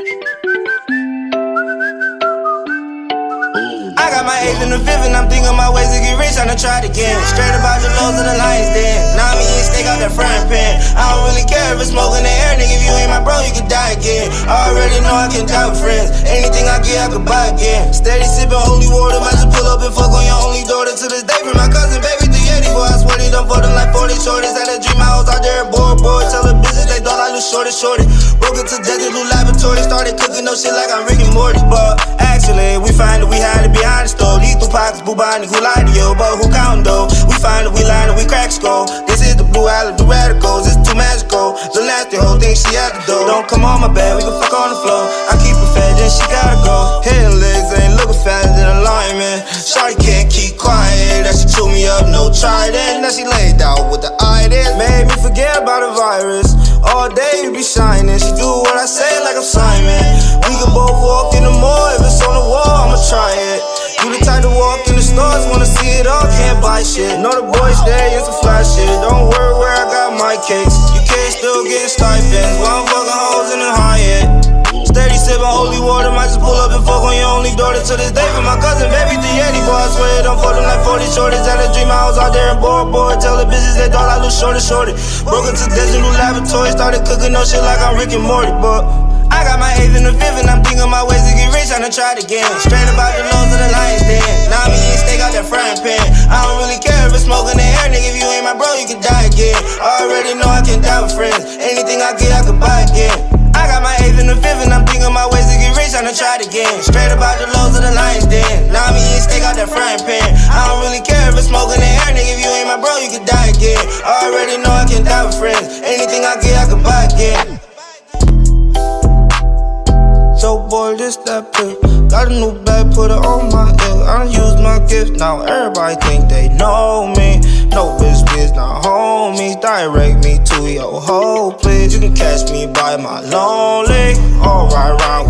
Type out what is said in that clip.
I got my eighth and the fifth, and I'm thinking my ways to get rich. I'm gonna try it again. Straight about the lows of the lines, then Now I'm eating steak out that frying pan. I don't really care if it's smoke in the air, nigga. If you ain't my bro, you can die again. I already know I can die with friends. Anything I get, I could buy again. Steady sipping holy water, might just pull up and fuck on your only daughter to this day. from my cousin, baby, the Yeti boy. I swear they done for them like 40 shorties. Had a dream, I was out there boy, board, boy. Tell the business they thought I was shorty, shorty. Desert Blue Laboratory, started cooking no shit like I'm Rick and Morty. But actually, we find that we had it behind the store. Lethal pockets, buying who lied to you, but who count though? We find that we lying and we crack skull. This is the blue island, the radicals. It's too magical. The nasty whole thing she at the door. Don't come on my bed, we can fuck on the floor. I keep her fed, then she gotta go. Hitting legs ain't looking faster than a lineman. Shawty can't keep quiet. That she chew me up, no trident. Now she laid out with the itis. Made me forget about the virus. All day be shining. She do boys there, it's a fly shit. Don't worry where I got my cakes. You can't still get stipends. While I'm fucking hoes in the Hyatt. Steady sipping holy water, might just pull up and fuck on your only daughter to this day. For my cousin, baby, the Yeti boy, I swear don't fuck them like 40 shorties. At a dream house out there in Bora Bora. Tell the bitches they thought I look shorty, shorty. Broke into New Laboratory, started cooking no shit like I'm Rick and Morty, but. I got my eighth and the fifth, and I'm thinking my ways to get rich, I'm gonna try it again. Straight about the lows of the lions den. Now me and steak out that frying pan. I don't really care smoke in the air, nigga. If you ain't my bro, you can die again. I already know I can die with friends. Anything I get, I could buy again. I got my eighth and the fifth, and I'm thinking my ways to get rich, I'm gonna try it again. Straight about the lows of the lions den. Now me and steak out that frying pan. I don't really care if it's smoke in the air, nigga. If you ain't my bro, you can die again. I already know I can die with friends. Boy, this that pill. Got a new bag, put it on my ear. I use my gift, now everybody think they know me. No bitch, bitch, not homies. Direct me to your hoe, please. You can catch me by my lonely. All right, round